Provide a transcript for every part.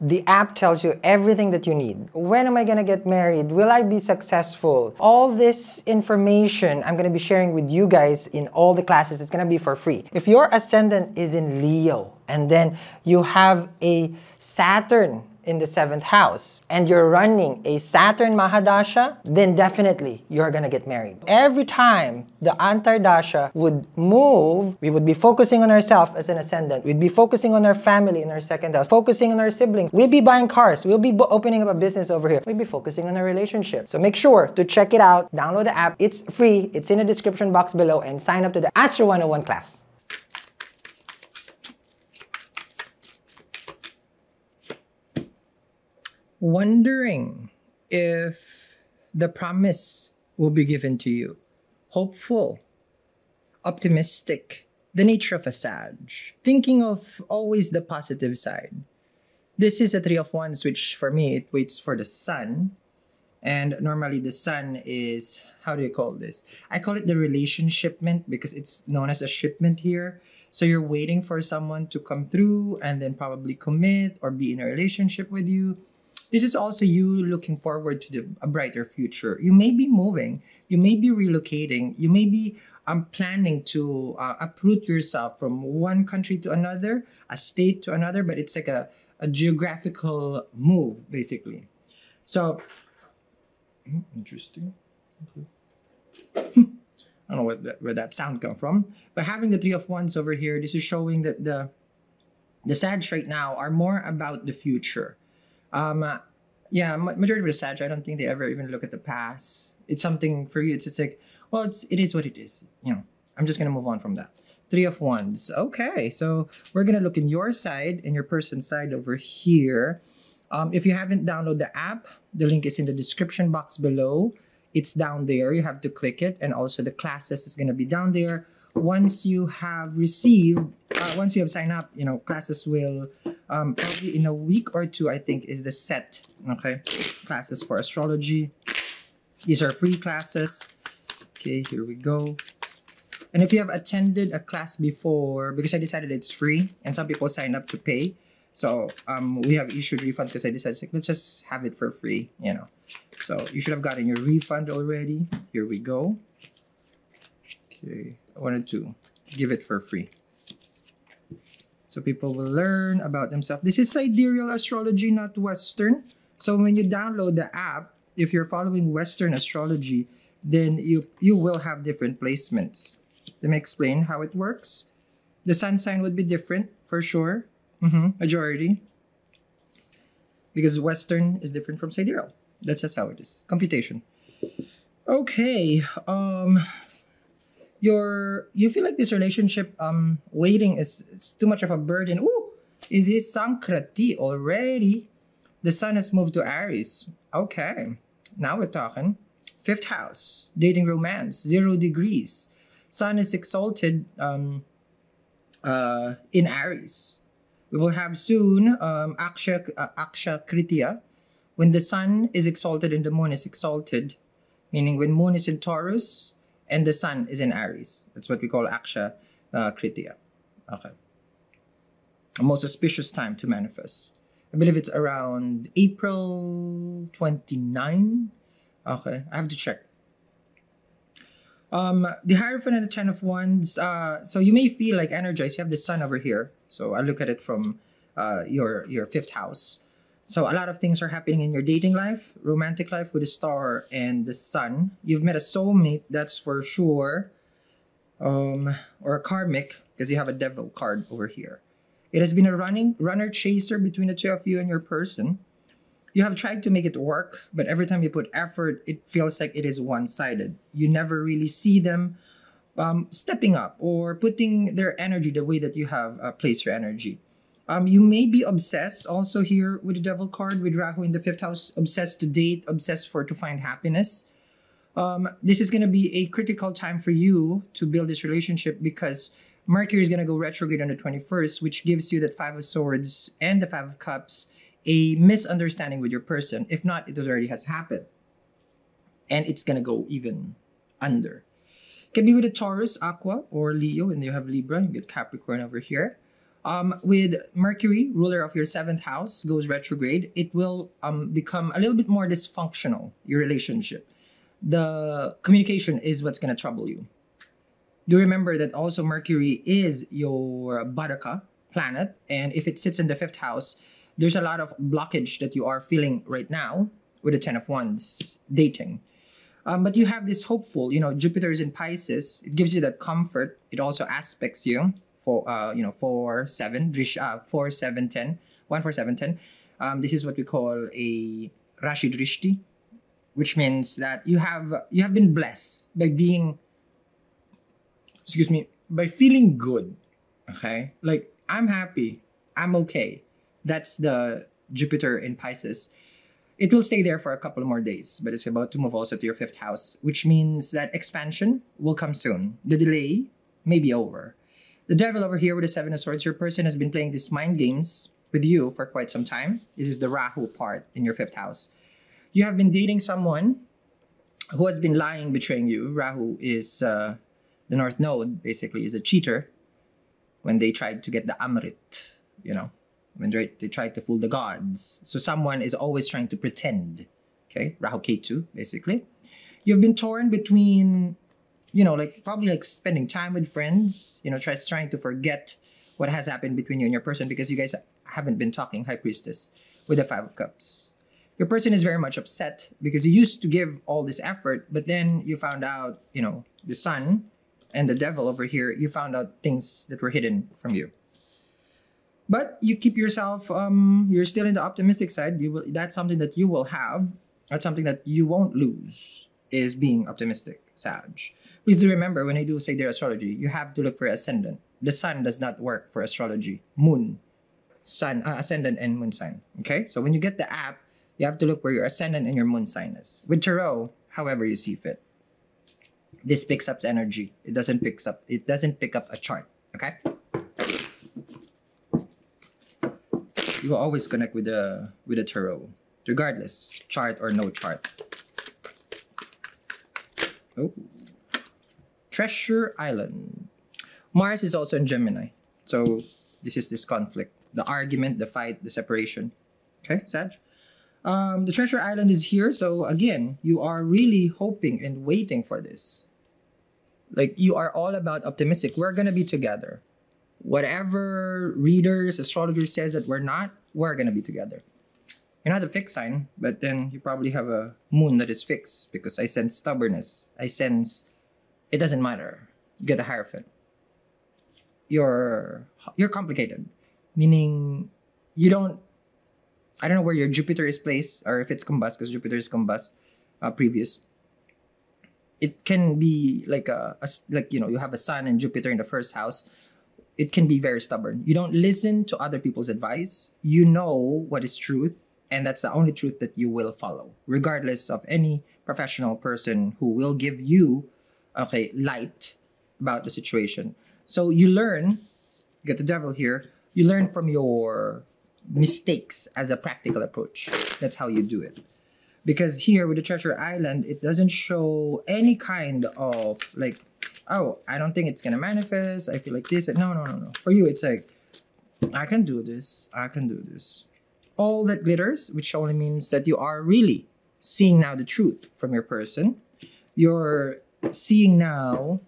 The app tells you everything that you need. When am I gonna get married? Will I be successful? All this information I'm gonna be sharing with you guys in all the classes. It's gonna be for free. If your ascendant is in Leo and then you have a Saturn in the seventh house and you're running a Saturn Mahadasha, then definitely you're gonna get married. Every time the Antardasha would move, we would be focusing on ourselves as an ascendant. We'd be focusing on our family in our second house, focusing on our siblings. We'd be buying cars. We'll be opening up a business over here. We'd be focusing on our relationship. So make sure to check it out, download the app. It's free. It's in the description box below and sign up to the Astro 101 class. Wondering if the promise will be given to you. Hopeful, optimistic, the nature of a Sag, thinking of always the positive side. This is a Three of Wands, which for me, it waits for the sun. And normally the sun is, how do you call this? I call it the relationshipment because it's known as a shipment here. So you're waiting for someone to come through and then probably commit or be in a relationship with you this is also you looking forward to the, a brighter future. You may be moving, you may be relocating, you may be um, planning to uh, uproot yourself from one country to another, a state to another, but it's like a, a geographical move, basically. So, hmm, interesting. Okay. I don't know what that, where that sound come from, but having the three of wands over here, this is showing that the the Sag right now are more about the future. Um, yeah, majority of the Sag, I don't think they ever even look at the past. It's something for you. It's just like, well, it's it is what it is. You know, I'm just gonna move on from that. Three of Wands. Okay, so we're gonna look in your side and your person's side over here. Um, if you haven't downloaded the app, the link is in the description box below. It's down there. You have to click it, and also the classes is gonna be down there once you have received, uh, once you have signed up, you know, classes will um, probably in a week or two, I think, is the set. Okay, classes for astrology. These are free classes. Okay, here we go. And if you have attended a class before, because I decided it's free, and some people sign up to pay, so um, we have issued refunds because I decided like, let's just have it for free, you know. So you should have gotten your refund already. Here we go. Okay. I wanted to give it for free. So people will learn about themselves. This is sidereal astrology, not Western. So when you download the app, if you're following Western astrology, then you you will have different placements. Let me explain how it works. The sun sign would be different for sure. Mm-hmm. Majority. Because Western is different from sidereal. That's just how it is. Computation. Okay. Um you're you feel like this relationship um waiting is, is too much of a burden. Ooh, is this Sankranti already? The sun has moved to Aries. Okay, now we're talking. Fifth house, dating romance, zero degrees. Sun is exalted um, uh, in Aries. We will have soon um, Aksha, uh, Akshaya Tritiya. When the sun is exalted and the moon is exalted, meaning when moon is in Taurus, and the sun is in Aries. That's what we call Aksha uh. Okay. A most auspicious time to manifest. I believe it's around April 29. Okay, I have to check. Um, the Hierophant and the Ten of Wands. Uh, so you may feel like energized. You have the sun over here. So I look at it from uh, your your fifth house. So a lot of things are happening in your dating life, romantic life with the star and the sun. You've met a soulmate, that's for sure. Um, or a karmic, because you have a devil card over here. It has been a running runner chaser between the two of you and your person. You have tried to make it work, but every time you put effort, it feels like it is one-sided. You never really see them um, stepping up or putting their energy the way that you have uh, placed your energy. Um, you may be obsessed also here with the devil card with Rahu in the fifth house, obsessed to date, obsessed for to find happiness. Um, this is going to be a critical time for you to build this relationship because Mercury is going to go retrograde on the 21st, which gives you that Five of Swords and the Five of Cups a misunderstanding with your person. If not, it already has happened. And it's going to go even under. Can be with a Taurus, Aqua, or Leo, and you have Libra, you get Capricorn over here. Um, with Mercury, ruler of your seventh house, goes retrograde, it will um, become a little bit more dysfunctional, your relationship. The communication is what's going to trouble you. Do remember that also Mercury is your Badhaka planet, and if it sits in the fifth house, there's a lot of blockage that you are feeling right now with the Ten of Wands dating. Um, but you have this hopeful, you know, Jupiter is in Pisces. It gives you that comfort. It also aspects you for, uh, you know, four, seven, uh, four, seven, ten, one, four, seven, ten. Um, this is what we call a Rashi Drishti, which means that you have you have been blessed by being, excuse me, by feeling good. Okay, like I'm happy, I'm okay. That's the Jupiter in Pisces it will stay there for a couple more days, but it's about to move also to your fifth house, which means that expansion will come soon. The delay may be over. The devil over here with the Seven of Swords, your person has been playing these mind games with you for quite some time. This is the Rahu part in your fifth house. You have been dating someone who has been lying, betraying you. Rahu is uh, the North Node, basically, is a cheater when they tried to get the Amrit, you know, when they, they try to fool the gods. So someone is always trying to pretend. Okay, Rahu Ketu, basically. You've been torn between, you know, like probably like spending time with friends, you know, try, trying to forget what has happened between you and your person because you guys haven't been talking, High Priestess, with the Five of Cups. Your person is very much upset because you used to give all this effort, but then you found out, you know, the sun and the devil over here, you found out things that were hidden from you. But you keep yourself um you're still in the optimistic side. You will that's something that you will have. That's something that you won't lose is being optimistic sag please do remember when i do say their astrology you have to look for ascendant. The sun does not work for astrology. Moon. Sun uh, ascendant and moon sign okay? So when you get the app you have to look where your ascendant and your moon sign is. With tarot however you see fit. This picks up energy. It doesn't picks up it doesn't pick up a chart okay? You will always connect with the with the tarot, regardless chart or no chart. Oh, Treasure Island. Mars is also in Gemini, so this is this conflict, the argument, the fight, the separation. Okay, Sag. Um, the Treasure Island is here, so again, you are really hoping and waiting for this. Like you are all about optimistic. We're gonna be together whatever readers, astrologers says that we're not, we're gonna be together. You're not a fixed sign, but then you probably have a moon that is fixed because I sense stubbornness. I sense it doesn't matter. You get a hierophant. You're you're complicated, meaning you don't. I don't know where your Jupiter is placed or if it's combust because Jupiter is combust uh, previous. It can be like a, a like you know you have a Sun and Jupiter in the first house it can be very stubborn. You don't listen to other people's advice. You know what is truth, and that's the only truth that you will follow, regardless of any professional person who will give you okay light about the situation. So you learn, you get the devil here, you learn from your mistakes as a practical approach. That's how you do it. Because here with the Treasure Island, it doesn't show any kind of like oh, I don't think it's gonna manifest. I feel like this. No, no, no, no. For you, it's like, I can do this. I can do this. All that glitters, which only means that you are really seeing now the truth from your person. You're seeing now,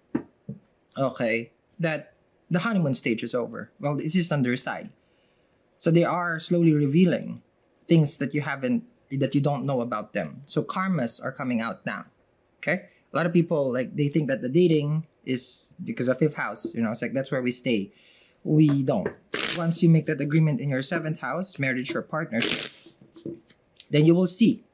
okay, that the honeymoon stage is over. Well, this is on their side. So they are slowly revealing things that you haven't, that you don't know about them. So karmas are coming out now. Okay? a lot of people like they think that the dating is because of fifth house you know it's like that's where we stay we don't once you make that agreement in your seventh house marriage or partnership then you will see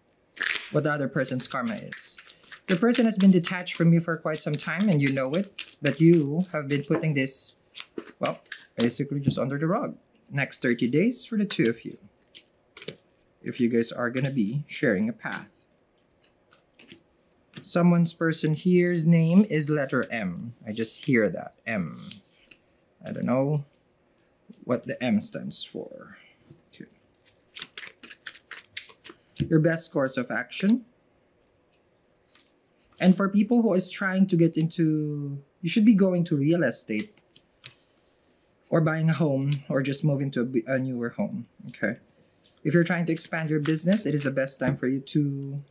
what the other person's karma is the person has been detached from you for quite some time and you know it but you have been putting this well basically just under the rug next 30 days for the two of you if you guys are gonna be sharing a path someone's person here's name is letter M. I just hear that. M. I don't know what the M stands for. Your best course of action. And for people who is trying to get into, you should be going to real estate. or buying a home or just moving to a, a newer home. Okay. If you're trying to expand your business, it is the best time for you to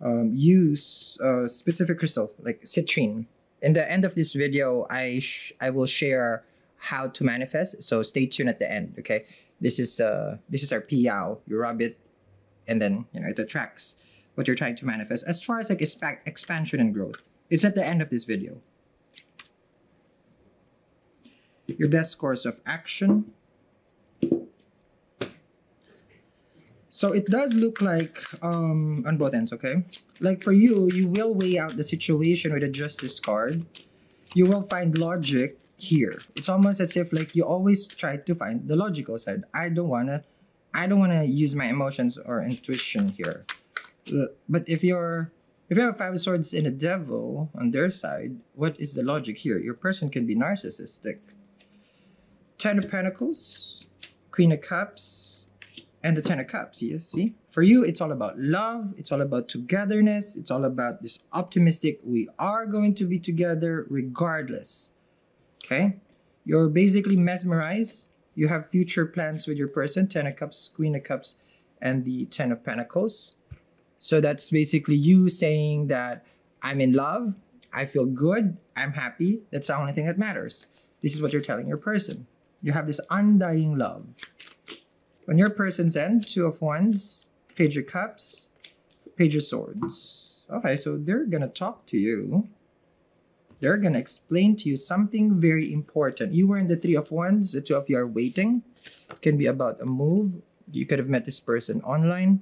um, use a specific crystal like citrine. In the end of this video, I I will share how to manifest. So stay tuned at the end. Okay. This is uh this is our piao. You rub it, and then you know it attracts what you're trying to manifest. As far as like expa- expansion and growth, it's at the end of this video. Your best course of action. So it does look like um, on both ends, okay? Like for you, you will weigh out the situation with a justice card. You will find logic here. It's almost as if like you always try to find the logical side. I don't wanna, I don't wanna use my emotions or intuition here. But if you're, if you have five swords in a devil on their side, what is the logic here? Your person can be narcissistic. Ten of Pentacles, Queen of Cups, and the Ten of Cups. You see, for you, it's all about love. It's all about togetherness. It's all about this optimistic. We are going to be together regardless. Okay, you're basically mesmerized. You have future plans with your person. Ten of Cups, Queen of Cups, and the Ten of Pentacles. So that's basically you saying that I'm in love. I feel good. I'm happy. That's the only thing that matters. This is what you're telling your person. You have this undying love. On your person's end, two of wands, page of cups, page of swords. Okay, so they're gonna talk to you. They're gonna explain to you something very important. You were in the three of wands, the two of you are waiting. It can be about a move. You could have met this person online.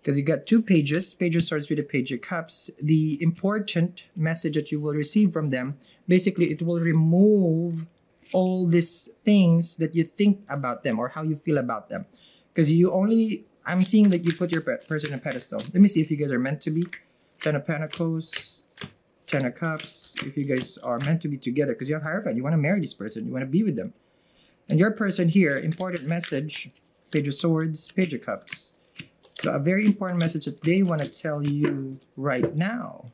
Because you got two pages, page of swords with a page of cups. The important message that you will receive from them, basically it will remove all these things that you think about them or how you feel about them. Because you only, I'm seeing that you put your pe- person on a pedestal. Let me see if you guys are meant to be. Ten of Pentacles, Ten of Cups. If you guys are meant to be together, because you have Hierophant, you want to marry this person, you want to be with them. And your person here, important message, Page of Swords, Page of Cups. So a very important message that they want to tell you right now.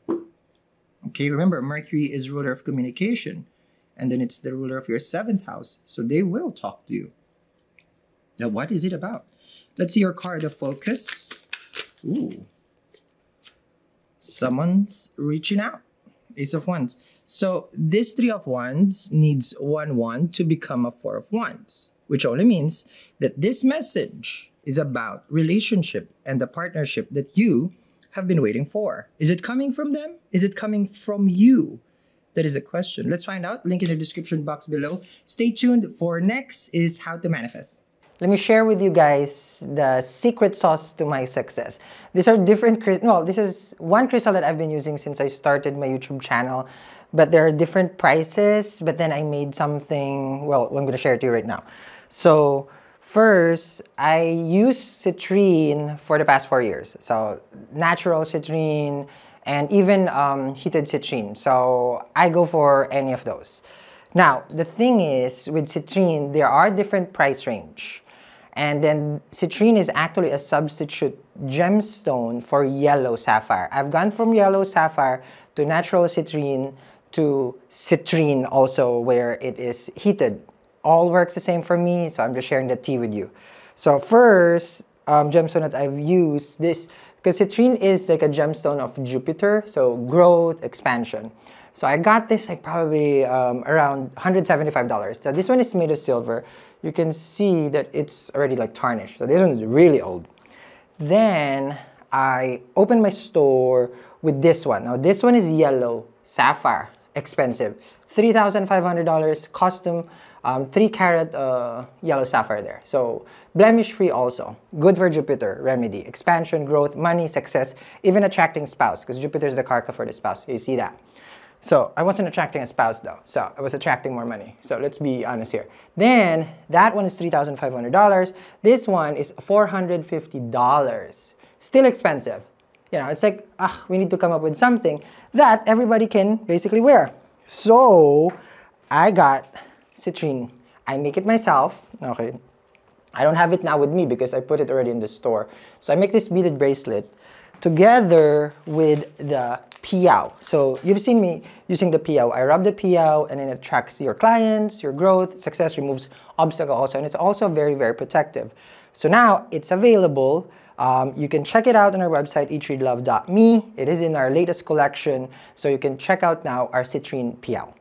Okay, remember Mercury is ruler of communication, and then it's the ruler of your seventh house. So they will talk to you. Now, what is it about? Let's see your card of focus. Ooh. Someone's reaching out. Ace of Wands. So this Three of Wands needs one wand to become a Four of Wands, which only means that this message is about relationship and the partnership that you have been waiting for. Is it coming from them? Is it coming from you? That is a question. Let's find out. Link in the description box below. Stay tuned for next is how to manifest. Let me share with you guys the secret sauce to my success. These are different. Well, this is one crystal that I've been using since I started my YouTube channel, but there are different prices. But then I made something. Well, I'm going to share it to you right now. So first, I use citrine for the past four years. So natural citrine and even um, heated citrine. So I go for any of those. Now, the thing is, with citrine, there are different price range. And then citrine is actually a substitute gemstone for yellow sapphire. I've gone from yellow sapphire to natural citrine to citrine also where it is heated. All works the same for me, so I'm just sharing the tea with you. So first, um, gemstone that I've used, this, because citrine is like a gemstone of Jupiter, so growth, expansion. So I got this like probably um, around $175. So this one is made of silver. You can see that it's already like tarnished. So this one is really old. Then I opened my store with this one. Now this one is yellow, sapphire, expensive. $3,500 custom, um, 3 carat uh, yellow sapphire there. So blemish free also. Good for Jupiter, remedy. Expansion, growth, money, success, even attracting spouse because Jupiter is the karaka for the spouse. You see that. So I wasn't attracting a spouse though. So I was attracting more money. So let's be honest here. Then that one is $3,500. This one is $450. Still expensive. You know, it's like, ah, we need to come up with something that everybody can basically wear. So I got citrine. I make it myself. Okay. I don't have it now with me because I put it already in the store. So I make this beaded bracelet together with the Piao. So you've seen me using the Piao. I rub the Piao and it tracks your clients, your growth, success, removes obstacles, also, and it's also very, very protective. So now it's available. Um, you can check it out on our website, eatreadlove.me. It is in our latest collection, so you can check out now our Citrine Piao.